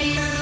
happy.